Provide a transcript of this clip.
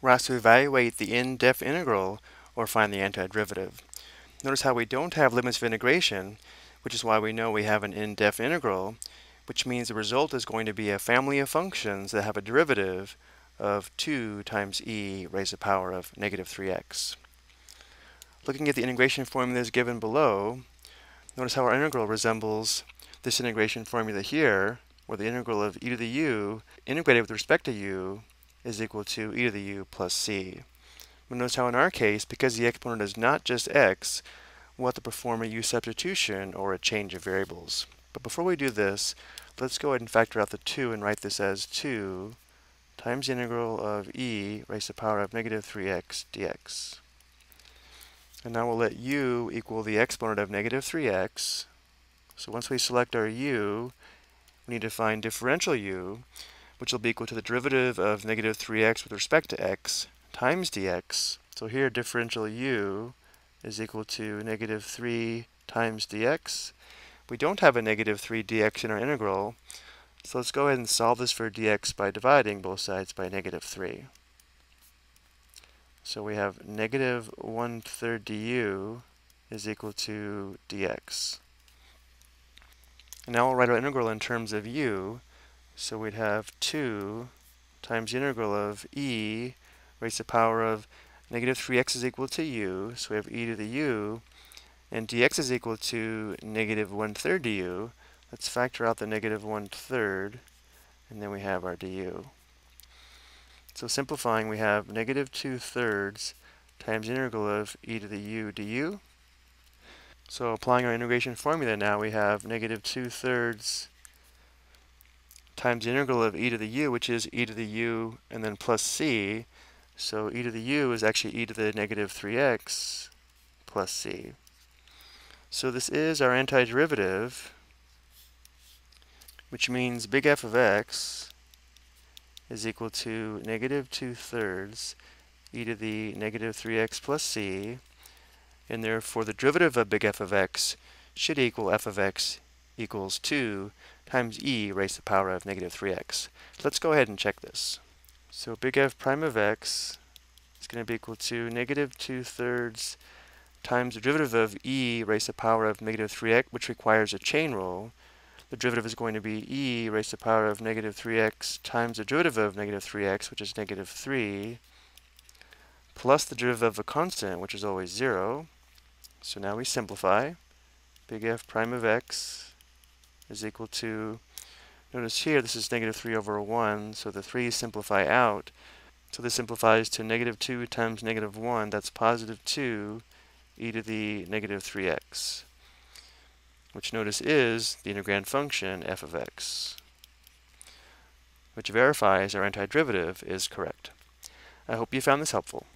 we're asked to evaluate the indefinite integral or find the antiderivative. Notice how we don't have limits of integration, which is why we know we have an indefinite integral, which means the result is going to be a family of functions that have a derivative of 2 times e raised to the power of negative 3x. Looking at the integration formulas given below, notice how our integral resembles this integration formula here, where the integral of e to the u integrated with respect to u is equal to e to the u plus c. But notice how in our case, because the exponent is not just x, we'll have to perform a u substitution or a change of variables. But before we do this, let's go ahead and factor out the 2 and write this as 2 times the integral of e raised to the power of negative 3x dx. And now we'll let u equal the exponent of negative 3x. So once we select our u, we need to find differential u, which will be equal to the derivative of negative 3x with respect to x times dx. So here differential u is equal to negative 3 times dx. We don't have a negative 3 dx in our integral, so let's go ahead and solve this for dx by dividing both sides by negative 3. So we have negative 1 third du is equal to dx. And now we'll write our integral in terms of u. So we'd have 2 times the integral of e raised to the power of negative 3x is equal to u. So we have e to the u. And dx is equal to negative 1 third du. Let's factor out the negative 1 third. And then we have our du. So simplifying, we have negative 2 thirds times integral of e to the u du. So applying our integration formula now, we have negative 2 thirds times the integral of e to the u, which is e to the u and then plus c. So e to the u is actually e to the negative 3x plus c. So this is our antiderivative, which means big F of x is equal to negative 2 thirds e to the negative 3x plus c, and therefore the derivative of big F of x should equal f of x equals 2 times e raised to the power of negative 3x. Let's go ahead and check this. So big F prime of x is going to be equal to negative 2 thirds times the derivative of e raised to the power of negative 3x, which requires a chain rule, the derivative is going to be e raised to the power of negative 3x times the derivative of negative 3x, which is negative 3, plus the derivative of a constant, which is always 0. So now we simplify. Big F prime of x is equal to, notice here this is negative 3 over 1, so the 3's simplify out. So this simplifies to negative 2 times negative 1, that's positive 2 e to the negative 3x which notice is the integrand function f of x, which verifies our antiderivative is correct. I hope you found this helpful.